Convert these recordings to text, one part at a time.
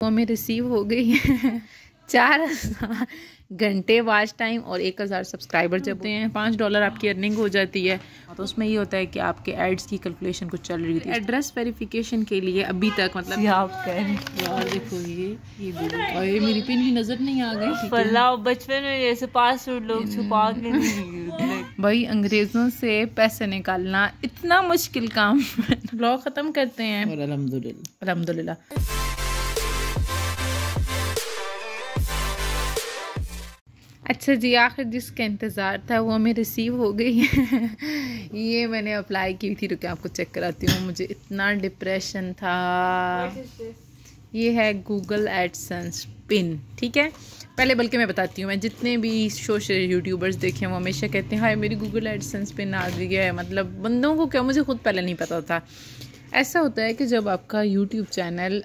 वो हमें रिसीव हो गई है। चार हज़ार घंटे वाच टाइम और एक हज़ार सब्सक्राइबर जब होते हैं पाँच डॉलर आपकी अर्निंग हो जाती है। तो उसमें ये होता है कि आपके एड्स की कैलकुलेशन कुछ चल रही थी एड्रेस वेरिफिकेशन के लिए अभी तक मतलब आप यार देखो ये ये और ये मेरी पिन भी नज़र नहीं आ गई। बचपन में जैसे पासवर्ड लोग छुपा के भाई अंग्रेज़ों से पैसे निकालना इतना मुश्किल काम। ब्लॉग ख़त्म करते हैं। अलहमदुल्ला अलहमदुल्ला अच्छा जी, आखिर जिसका इंतज़ार था वो हमें रिसीव हो गई है। ये मैंने अप्लाई की थी रुके आपको चेक कराती हूँ। मुझे इतना डिप्रेशन था। ये है गूगल एडसन्स पिन ठीक है? पहले बल्कि मैं बताती हूँ, मैं जितने भी सोशल यूट्यूबर्स देखे हैं, वो हमेशा कहते हैं, हाय, मेरी गूगल एडसन्स पिन आ गई है। मतलब बंदों को क्या, मुझे खुद पहले नहीं पता था। ऐसा होता है कि जब आपका यूट्यूब चैनल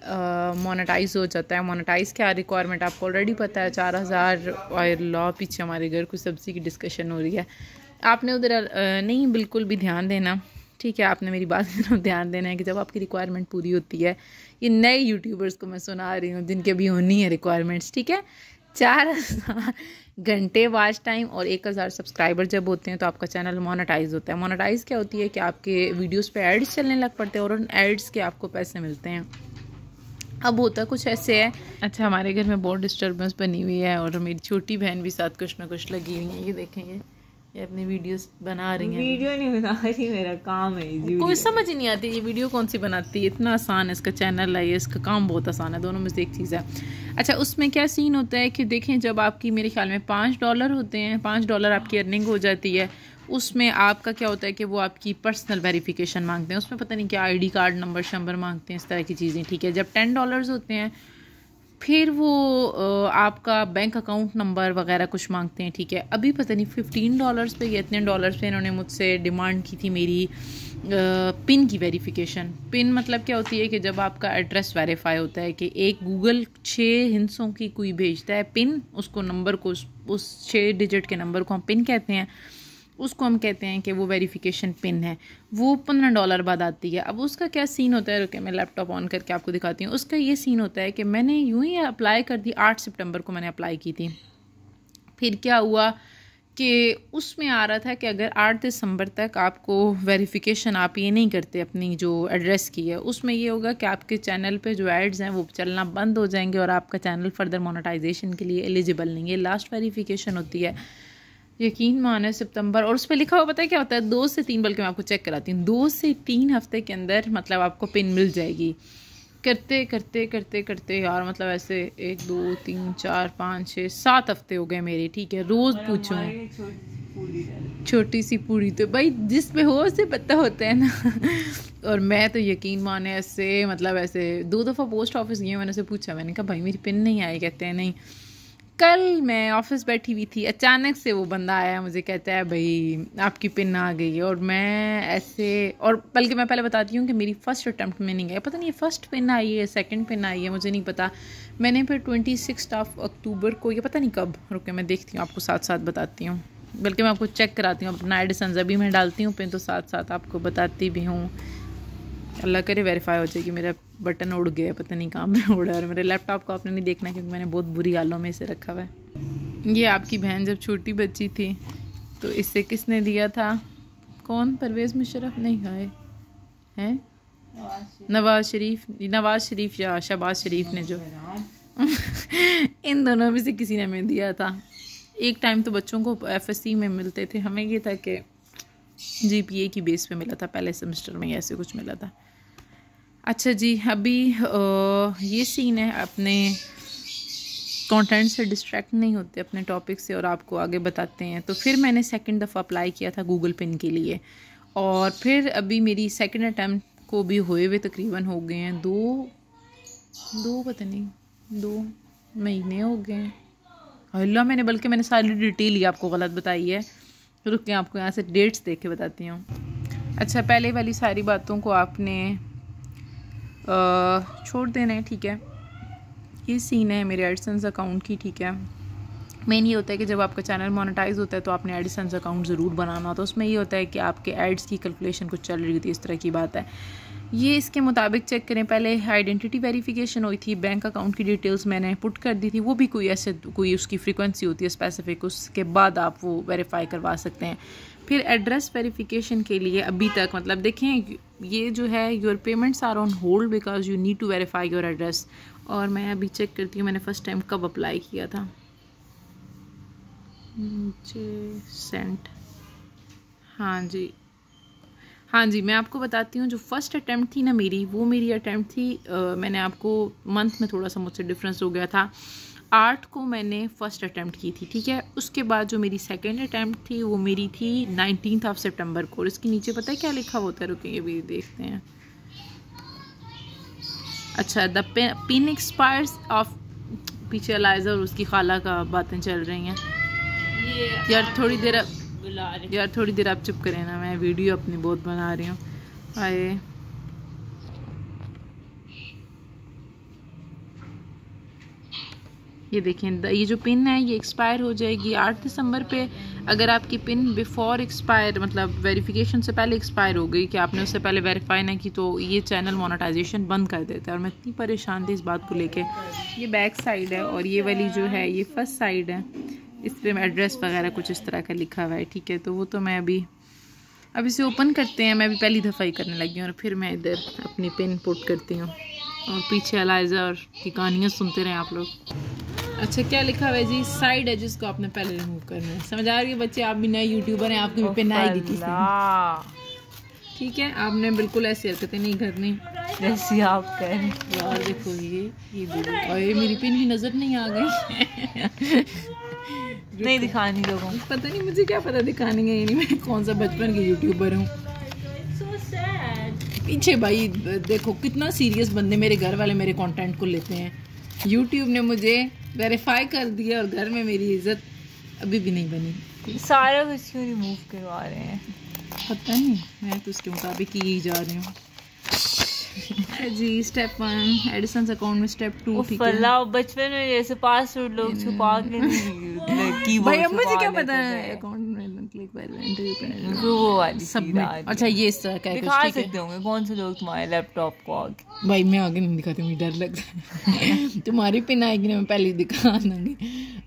मोनेटाइज हो जाता है मोनेटाइज क्या रिक्वायरमेंट आपको ऑलरेडी पता है, चार हज़ार और लॉ पीछे हमारे घर कुछ सब्ज़ी की डिस्कशन हो रही है। आपने उधर नहीं, बिल्कुल भी ध्यान देना। ठीक है, आपने मेरी बात की तरफ़ ध्यान देना है कि जब आपकी रिक्वायरमेंट पूरी होती है, ये नए यूट्यूबर्स को मैं सुना रही हूँ, जिनके अभी होनी है रिक्वायरमेंट्स ठीक है? चार हज़ार घंटे वाच टाइम और एक हज़ार सब्सक्राइबर जब होते हैं तो आपका चैनल मोनेटाइज होता है। मोनेटाइज क्या होती है कि आपके वीडियोस पे एड्स चलने लग पड़ते हैं और उन एड्स के आपको पैसे मिलते हैं। अब होता कुछ ऐसे है। अच्छा हमारे घर में बहुत डिस्टर्बेंस बनी हुई है और मेरी छोटी बहन भी साथ कुछ ना कुछ लगी हुई है, ये देखेंगे। ये अपनी वीडियोस बना रही हैं। वीडियो नहीं बना रही मेरा काम है कोई समझ ही नहीं आती ये वीडियो कौन सी बनाती है? इतना आसान है इसका चैनल है ये इसका काम बहुत आसान है दोनों में से एक चीज़ है। अच्छा उसमें क्या सीन होता है कि देखें जब आपकी मेरे ख्याल में पाँच डॉलर होते हैं पाँच डॉलर आपकी अर्निंग हो जाती है उसमें आपका क्या होता है कि वो आपकी पर्सनल वेरिफिकेशन मांगते हैं। उसमें पता नहीं क्या आईडी कार्ड नंबर शंबर मांगते हैं इस तरह की चीज़ें ठीक है? जब टेन डॉलर्स होते हैं फिर वो आपका बैंक अकाउंट नंबर वगैरह कुछ मांगते हैं, ठीक है? अभी पता नहीं फिफ्टीन डॉलर्स पे या इतने डॉलर्स पे इन्होंने मुझसे डिमांड की थी मेरी पिन की वेरिफिकेशन पिन मतलब क्या होती है कि जब आपका एड्रेस वेरीफाई होता है कि एक गूगल छः हिंसों की कोई भेजता है पिन उसको नंबर को उस छः डिजिट के नंबर को हम पिन कहते हैं उसको हम कहते हैं कि वो वेरिफिकेशन पिन है। वो पंद्रह डॉलर बाद आती है। अब उसका क्या सीन होता है? रुके, मैं लैपटॉप ऑन करके आपको दिखाती हूँ। उसका ये सीन होता है कि मैंने यूँ ही अप्लाई कर दी, आठ सितंबर को मैंने अप्लाई की थी। फिर क्या हुआ कि उसमें आ रहा था कि अगर आठ दिसंबर तक आपको वेरिफिकेशन आप ये नहीं करते अपनी जो एड्रेस की है, उसमें ये होगा कि आपके चैनल पे जो एड्स हैं वो चलना बंद हो जाएँगे और आपका चैनल फर्दर मोनेटाइजेशन के लिए एलिजिबल नहीं है। लास्ट वेरिफिकेशन होती है। यकीन माने सितंबर और उस पर लिखा हुआ पता है क्या होता है? दो से तीन बल्कि मैं आपको चेक कराती हूँ। दो से तीन हफ़्ते के अंदर मतलब आपको पिन मिल जाएगी। करते करते करते करते यार मतलब ऐसे एक दो तीन चार पाँच छः सात हफ़्ते हो गए मेरे ठीक है? रोज़ पूछूँ छोटी सी पूरी तो भाई जिस पे हो उससे पता होता है ना। और मैं तो यकीन माने ऐसे मतलब ऐसे दो दफ़ा पोस्ट ऑफ़िस गई मैंने उसे पूछा मैंने कहा भाई मेरी पिन नहीं आई कहते हैं नहीं। कल मैं ऑफ़िस बैठी हुई थी, अचानक से वो बंदा आया, मुझे कहता है, भाई, आपकी पिन आ गई है। और मैं ऐसे, और बल्कि मैं पहले बताती हूँ कि मेरी फ़र्स्ट अटैम्प्ट में नहीं गया। पता नहीं, ये फ़र्स्ट पिन आई है सेकंड पिन आई है, मुझे नहीं पता। मैंने फिर ट्वेंटी सिक्स ऑफ़ अक्टूबर को, ये पता नहीं कब, रुके, मैं देखती हूँ, आपको साथ साथ बताती हूँ। बल्कि मैं आपको चेक कराती हूँ, अपना एडिसन अभी मैं डालती हूँ पिन तो साथ साथ आपको बताती भी हूँ। अल्लाह करे वेरीफाई हो जाए कि मेरा बटन उड़ गया पता नहीं कहाँ में उड़ा और मेरे लैपटॉप को आपने नहीं देखना क्योंकि मैंने बहुत बुरी हालों में इसे रखा हुआ है। ये आपकी बहन जब छोटी बच्ची थी तो इससे किसने दिया था? कौन? परवेज़ मुशरफ नहीं खाए हैं? नवाज़ शरीफ नवाज़ शरीफ या शहबाज शरीफ ने जो। इन दोनों में से किसी ने हमें दिया था। एक टाइम तो बच्चों को एफ़ में मिलते थे। हमें ये था कि जीपीए की बेस पे मिला था, पहले सेमेस्टर में ऐसे कुछ मिला था। अच्छा जी, अभी ये सीन है अपने कंटेंट से डिस्ट्रैक्ट नहीं होते अपने टॉपिक से और आपको आगे बताते हैं। तो फिर मैंने सेकंड दफ़ा अप्लाई किया था गूगल पिन के लिए। और फिर अभी मेरी सेकंड अटैम्प्ट को भी हुए हुए तकरीबन हो गए हैं। दो दो पता नहीं, दो महीने हो गए हैं। अल्लाह, मैंने, बल्कि मैंने सारी डिटेल ही आपको गलत बताई है। रुक के आपको यहाँ से डेट्स देख के बताती हूँ। अच्छा पहले वाली सारी बातों को आपने छोड़ देना है, ठीक है? ये सीन है मेरे एडिसन्स अकाउंट की, ठीक है? मेन ये होता है कि जब आपका चैनल मोनेटाइज होता है तो आपने एडिसन्स अकाउंट ज़रूर बनाना। है उसमें ये होता है कि आपके एड्स की कैलकुलेशन कुछ चल रही है, इस तरह की बात है। ये इसके मुताबिक चेक करें। पहले आइडेंटिटी वेरिफिकेशन हुई थी बैंक अकाउंट की डिटेल्स मैंने पुट कर दी थी। वो भी कोई ऐसे, कोई उसकी फ्रीक्वेंसी होती है स्पेसिफिक उसके बाद आप वो वेरीफाई करवा सकते हैं। फिर एड्रेस वेरिफिकेशन के लिए अभी तक मतलब देखें ये जो है your payments are on hold because you need to verify your address और मैं अभी चेक करती हूँ मैंने फ़र्स्ट टाइम कब अप्लाई किया था। सेंट हाँ जी। हाँ जी मैं आपको बताती हूँ जो फ़र्स्ट अटैम्प्ट थी ना मेरी वो मेरी अटैम्प्ट थी आ, मैंने आपको मंथ में थोड़ा सा मुझसे डिफरेंस हो गया था। आठ को मैंने फ़र्स्ट अटैम्प्ट की थी ठीक है? उसके बाद जो मेरी सेकेंड अटैम्प्ट थी वो मेरी थी नाइनटीन ऑफ़ सितंबर को। और इसके नीचे पता है क्या लिखा होता है? रुके ये भी देखते हैं। अच्छा द पिन एक्सपायर्स ऑफ़ पीछे अलाइजा और उसकी खाला का बातें चल रही हैं। यार थोड़ी देर यार थोड़ी देर आप चुप करें ना मैं वीडियो अपनी बहुत बना रही हूँ। आए। ये देखें ये जो पिन है, ये एक्सपायर हो जाएगी आठ दिसंबर पे। अगर आपकी पिन बिफोर एक्सपायर मतलब वेरिफिकेशन से पहले एक्सपायर हो गई, कि आपने उससे पहले वेरीफाई ना की तो ये चैनल मोनेटाइजेशन बंद कर देता है। और मैं इतनी परेशान थी इस बात को लेके। ये बैक साइड है और ये वाली जो है, ये फ़र्स्ट साइड है। इस पर एड्रेस वगैरह कुछ इस तरह का लिखा हुआ है, ठीक है? तो वो तो मैं अभी, अब इसे ओपन करते हैं। मैं अभी पहली दफ़ा ही करने लगी हूँ और फिर मैं इधर अपनी पिन पुट करती हूँ। और पीछे अलाइजा और की कहानियाँ सुनते रहें आप लोग। अच्छा क्या लिखा हुआ है जी? साइड है जिसको आपने पहले रिमूव करना है। समझ आ रही है बच्चे? आप भी नए यूट्यूबर हैं आपकी भी पिन आएगी किसी ठीक है आपने बिल्कुल ऐसी हरकतें नहीं करनी जैसी आप कह रहे यार देखो ये ये और ये मेरी पिन भी नज़र नहीं आ गई। नहीं दिखानी लोगों पता नहीं मुझे क्या पता दिखानी है नहीं मैं कौन सा बचपन की यूट्यूबर हूँ। पीछे भाई देखो कितना सीरियस बंदे मेरे घर वाले मेरे कंटेंट को लेते हैं। यूट्यूब ने मुझे वेरीफाई कर दिया और घर में मेरी इज़्ज़त अभी भी नहीं बनी। सारा कुछ क्यों रिमूव करवा रहे हैं? पता नहीं मैं तो उसके मुताबिक ही जा रही हूँ। जी स्टेप वन एडिसन अकाउंट में स्टेप टू बचपन में जैसे पासवर्ड लोग छुपा के भाई अब मुझे क्या पता है अकाउंट में वो वाली सबमिट अच्छा ये इस तरह का दिखा सकते होंगे कौन से लोग तुम्हारे लैपटॉप को आगे भाई मैं आगे नहीं दिखाती मुझे डर लगता है। तुम्हारी पिन आएगी ना मैं पहले दिखा दूँगी।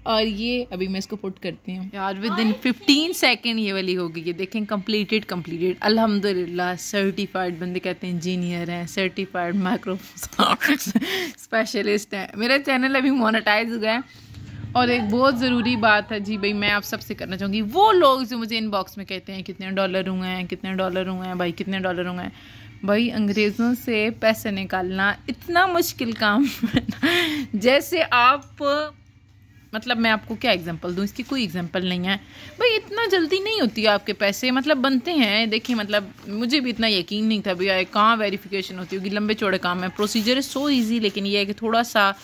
और ये अभी मैं इसको पुट करती हूँ। यार विद इन फिफ्टीन सेकेंड ये वाली होगी। ये देखें कंप्लीटेड कंप्लीटेड अल्हम्दुलिल्लाह सर्टिफाइड बंदे कहते हैं इंजीनियर हैं सर्टिफाइड माइक्रोसॉफ्ट स्पेशलिस्ट हैं। मेरा चैनल अभी मोनेटाइज हो गया है। और एक बहुत ज़रूरी बात है जी, भाई, मैं आप सबसे करना चाहूँगी। वो लोग जो मुझे इनबॉक्स में कहते हैं, कितने डॉलर हुए हैं, कितने डॉलर हुए हैं, भाई, कितने डॉलर हुए हैं। भाई, अंग्रेज़ों से पैसे निकालना इतना मुश्किल काम जैसे आप मतलब मैं आपको क्या एग्जांपल दूँ? इसकी कोई एग्जांपल नहीं है। भाई, इतना जल्दी नहीं होती आपके पैसे। मतलब बनते हैं, देखिए मतलब मुझे भी इतना यकीन नहीं था। भैया कहाँ वेरिफिकेशन होती होगी? लंबे चौड़े काम है। प्रोसीजर इज़ सो ईजी लेकिन ये है कि थोड़ा सा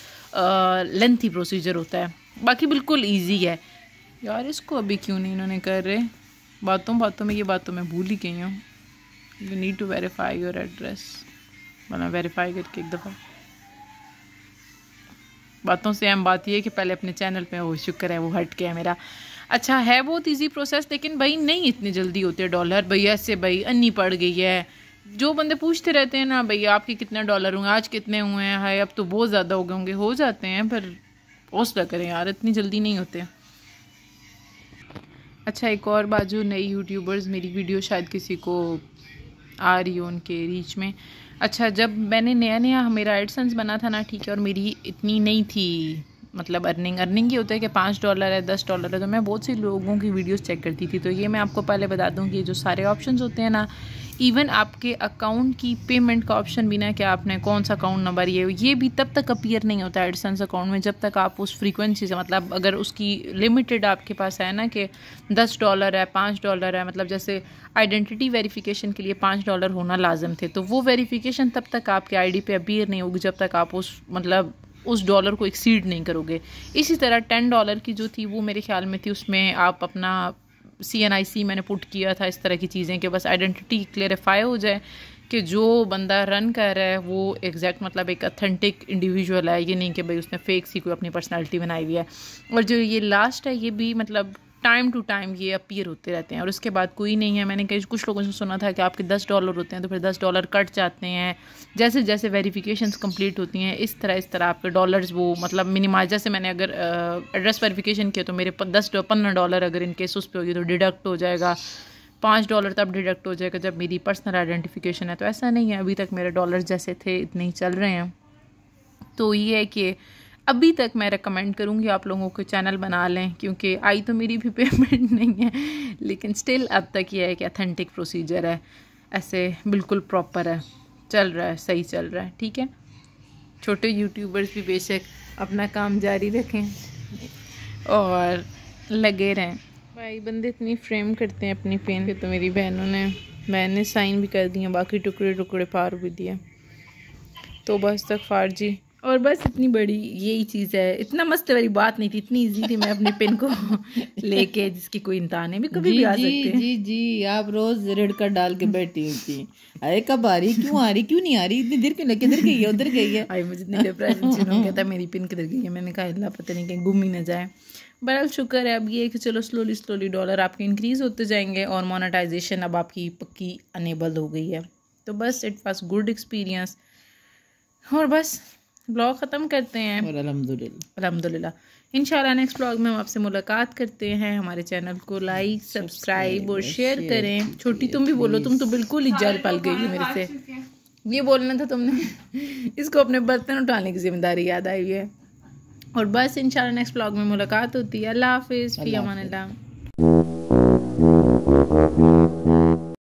लेंथी प्रोसीजर होता है। बाकी बिल्कुल ईजी है। यार, इसको अभी क्यों नहीं इन्होंने कर रहे? बातों बातों में ये बातों में भूल ही गई हूँ। You need to verify your address मतलब वेरीफाई करके एक दफ़ा। बातों से अहम बात ये कि पहले अपने चैनल पे वो शुक्र है, वो हट गया मेरा। अच्छा है बहुत इजी प्रोसेस लेकिन भाई नहीं इतनी जल्दी होते डॉलर भाई, ऐसे भाई, अन्नी पड़ गई है। जो बंदे पूछते रहते हैं ना भैया आपके कितने डॉलर होंगे, आज कितने हुए हैं, हाय, अब तो बहुत ज़्यादा हो गए होंगे। हो जाते हैं, पर हौसला करें यार, इतनी जल्दी नहीं होते। अच्छा एक और बाजू नई यूट्यूबर्स मेरी वीडियो शायद किसी को आ रही हो उनके रीच में। अच्छा जब मैंने नया नया मेरा एडसेंस बना था ना, ठीक है, और मेरी इतनी नहीं थी। मतलब अर्निंग अर्निंग ये होता है कि पाँच डॉलर है, दस डॉलर है तो मैं बहुत सी लोगों की वीडियोस चेक करती थी। तो ये मैं आपको पहले बता दूँ कि जो सारे ऑप्शन होते हैं ना इवन आपके अकाउंट की पेमेंट का ऑप्शन भी ना कि आपने कौन सा अकाउंट नंबर ये ये भी तब तक अपीयर नहीं होता एडसेंस अकाउंट में, जब तक आप उस फ्रीक्वेंसी से मतलब अगर उसकी लिमिटेड आपके पास है ना कि दस डॉलर है, पाँच डॉलर है मतलब जैसे आइडेंटिटी वेरिफिकेशन के लिए पाँच डॉलर होना लाजम थे तो वो वेरिफिकेशन तब तक आपके आईडी पे अपीयर नहीं होगी, जब तक आप उस मतलब उस डॉलर को एक्सीड नहीं करोगे। इसी तरह टेन डॉलर की जो थी, वो मेरे ख्याल में थी, उसमें आप अपना सी एन आई सी मैंने पुट किया था इस तरह की चीज़ें कि बस आइडेंटिटी क्लेरिफाई हो जाए कि जो बंदा रन कर रहा है, वो एग्जैक्ट मतलब एक अथेंटिक इंडिविजुअल है। ये नहीं कि भाई उसने फेक सी कोई अपनी पर्सनैलिटी बनाई हुई है। और जो ये लास्ट है, ये भी मतलब टाइम टू टाइम ये अपीयर होते रहते हैं। और उसके बाद कोई नहीं है। मैंने कई कुछ लोगों से सुना था कि आपके दस डॉलर होते हैं तो फिर दस डॉलर कट जाते हैं। जैसे जैसे वेरिफिकेशंस कंप्लीट होती हैं, इस तरह इस तरह आपके डॉलर्स वो मतलब मिनिमाइज जैसे मैंने अगर एड्रेस वेरिफिकेशन किया तो मेरे दस पंद्रह डॉलर अगर इन केस उस पर होगी तो डिडक्ट हो जाएगा। पाँच डॉलर तब डिडक्ट हो जाएगा जब मेरी पर्सनल आइडेंटिफिकेशन है। तो ऐसा नहीं है। अभी तक मेरे डॉलर जैसे थे, इतने ही चल रहे हैं। तो ये है कि अभी तक मैं रिकमेंड करूँगी आप लोगों को चैनल बना लें, क्योंकि आई तो मेरी भी पेमेंट नहीं है, लेकिन स्टिल अब तक ये है कि अथेंटिक प्रोसीजर है, ऐसे बिल्कुल प्रॉपर है, चल रहा है, सही चल रहा है, ठीक है? छोटे यूट्यूबर्स भी बेशक अपना काम जारी रखें और लगे रहें। भाई, बंदे इतनी फ्रेम करते हैं अपनी पेन के तो मेरी बहनों ने, मैंने साइन भी कर दिए बाकी टुकड़े टुकड़े फाड़ भी दिए। तो बस तक फार जी और बस इतनी बड़ी यही चीज़ है। इतना मस्त वाली बात नहीं थी इतनी इजी थी मैं अपने पिन को लेके जिसकी कोई इंसान है। भी कभी जी, भी आ जी सकते हैं। जी जी आप रोज रेड कार्ड डाल के बैठी हुई थी। अरे कब आ रही? क्यों आ रही? क्यों नहीं आ रही? इतनी देर क्यों लगी? किधर गई है? उधर गई है? आई मुझे इतनी डिप्रेशन हो गया था मेरी पिन किधर गई है? मैंने कहा अल्लाह पता नहीं कहीं गुम ही ना जाए। बहरहाल शुक्र है अब ये कि चलो स्लोली स्लोली डॉलर आपके इंक्रीज़ होते जाएँगे और मोनेटाइजेशन अब आपकी पक्की अनेबल हो गई है। तो बस इट वॉज़ गुड एक्सपीरियंस और बस ब्लॉग ख़त्म करते हैं। और अल्हम्दुलिल्लाह। अल्हम्दुलिल्लाह। इंशाल्लाह नेक्स्ट ब्लॉग में हम आपसे मुलाकात करते हैं। हमारे चैनल को लाइक सब्सक्राइब और शेयर करें। छोटी तुम भी बोलो तुम तो बिल्कुल ही जल पल गई मेरे से। ये बोलना था तुमने। इसको अपने बर्तन उठाने की ज़िम्मेदारी याद आई है। और बस इंशाल्लाह नेक्स्ट ब्लॉग में मुलाकात होती है। अल्लाह हाफिज़। फ़ी अमान अल्लाह